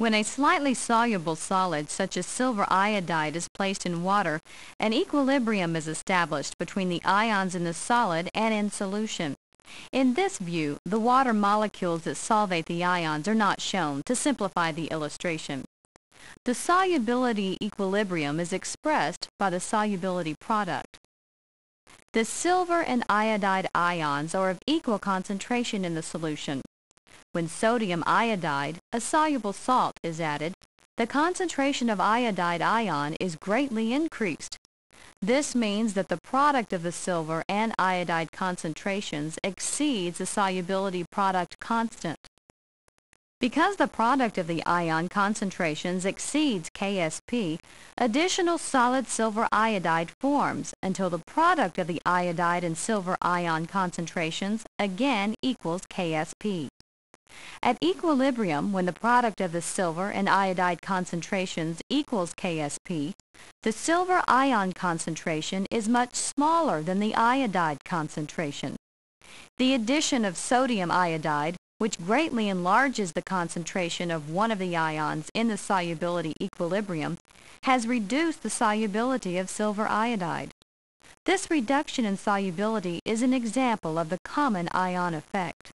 When a slightly soluble solid such as silver iodide is placed in water, an equilibrium is established between the ions in the solid and in solution. In this view, the water molecules that solvate the ions are not shown to simplify the illustration. The solubility equilibrium is expressed by the solubility product. The silver and iodide ions are of equal concentration in the solution. When sodium iodide, a soluble salt, is added, the concentration of iodide ion is greatly increased. This means that the product of the silver and iodide concentrations exceeds the solubility product constant. Because the product of the ion concentrations exceeds KSP, additional solid silver iodide forms until the product of the iodide and silver ion concentrations again equals KSP. At equilibrium, when the product of the silver and iodide concentrations equals KSP, the silver ion concentration is much smaller than the iodide concentration. The addition of sodium iodide, which greatly enlarges the concentration of one of the ions in the solubility equilibrium, has reduced the solubility of silver iodide. This reduction in solubility is an example of the common ion effect.